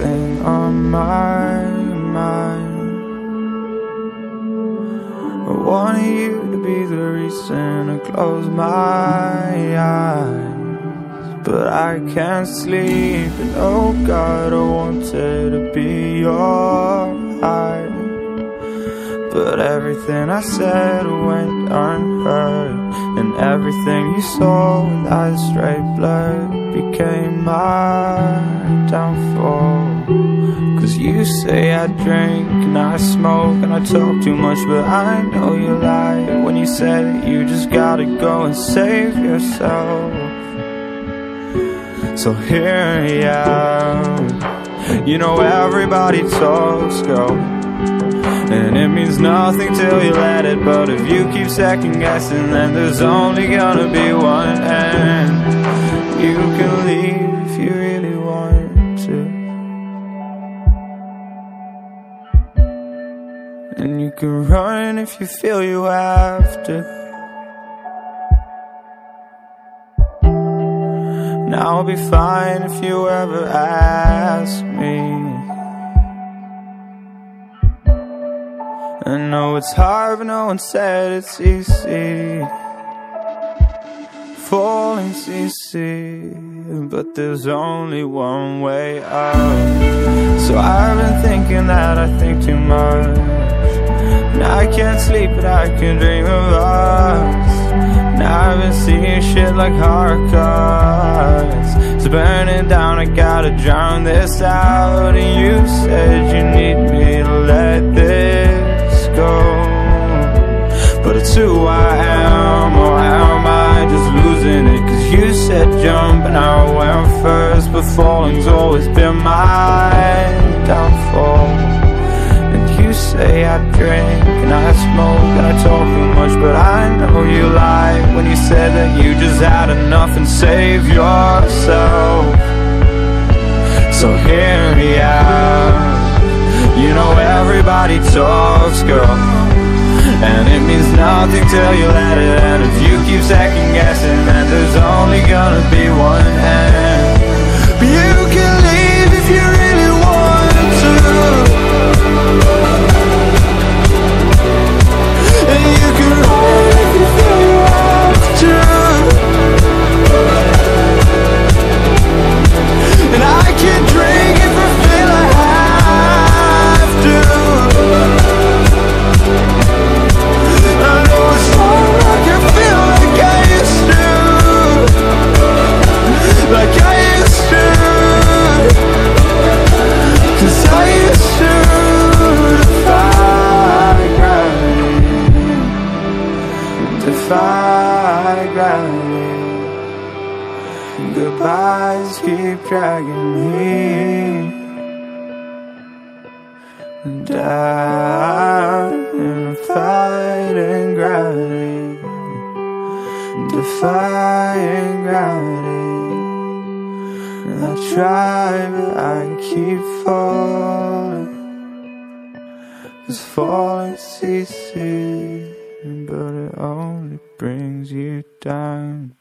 thing on my mind. I wanted you to be the reason I close my eyes. But I can't sleep, and oh God, I wanted to be your eyes. But everything I said went unheard And everything you saw with eyes straight blurred Became my downfall. Cause you say I drink and I smoke and I talk too much But I know you lie when you say that you just gotta go and save yourself. So here I am You know everybody talks, girl nothing till you let it But if you keep second guessing Then there's only gonna be one end. You can leave if you really want to. And you can run if you feel you have to. Now I'll be fine if you ever ask me I know it's hard, but no one said it's easy. Falling's easy, but there's only one way out. So I've been thinking that I think too much. And I can't sleep, but I can dream of us. And I've been seeing shit like hard cards. It's burning down, I gotta drown this out. And you said you said jump and I went first But falling's always been my downfall. And you say I drink and I smoke and I talk too much But I know you lied when you said that you just had enough and save yourself. So hear me out. You know everybody talks, girl And it means nothing till you let it. And if you keep second guessing Then there's only gonna be one end Defy gravity Goodbyes keep dragging me down in a fighting gravity, defying gravity. And I try, but I keep falling. Cause falling's easy, but it only brings you down.